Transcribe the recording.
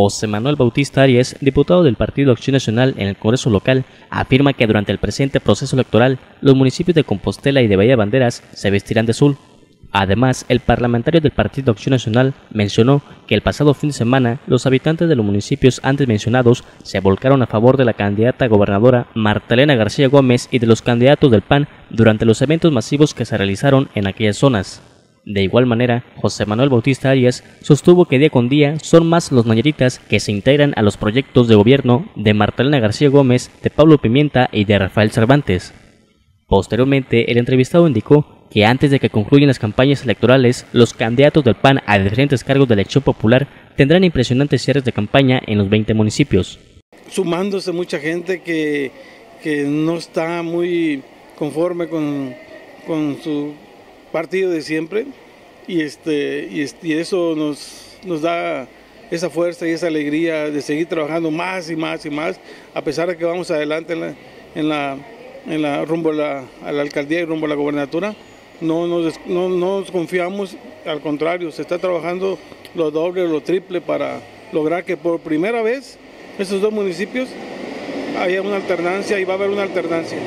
José Manuel Bautista Arias, diputado del Partido Acción Nacional en el Congreso local, afirma que durante el presente proceso electoral los municipios de Compostela y de Bahía Banderas se vestirán de azul. Además, el parlamentario del Partido Acción Nacional mencionó que el pasado fin de semana los habitantes de los municipios antes mencionados se volcaron a favor de la candidata gobernadora Martelena García Gómez y de los candidatos del PAN durante los eventos masivos que se realizaron en aquellas zonas. De igual manera, José Manuel Bautista Arias sostuvo que día con día son más los nayaritas que se integran a los proyectos de gobierno de Martelena García Gómez, de Pablo Pimienta y de Rafael Cervantes. Posteriormente, el entrevistado indicó que antes de que concluyan las campañas electorales, los candidatos del PAN a diferentes cargos de elección popular tendrán impresionantes cierres de campaña en los 20 municipios. Sumándose mucha gente que, que no está muy conforme con, con su partido de siempre y, este, y, eso nos, nos da esa fuerza y esa alegría de seguir trabajando más y más y más, a pesar de que vamos adelante en la, en la, en la rumbo a la, a la, alcaldía y rumbo a la gobernatura. No nos, no, no nos confiamos, al contrario, se está trabajando lo doble lo triple para lograr que por primera vez estos dos municipios haya una alternancia y va a haber una alternancia.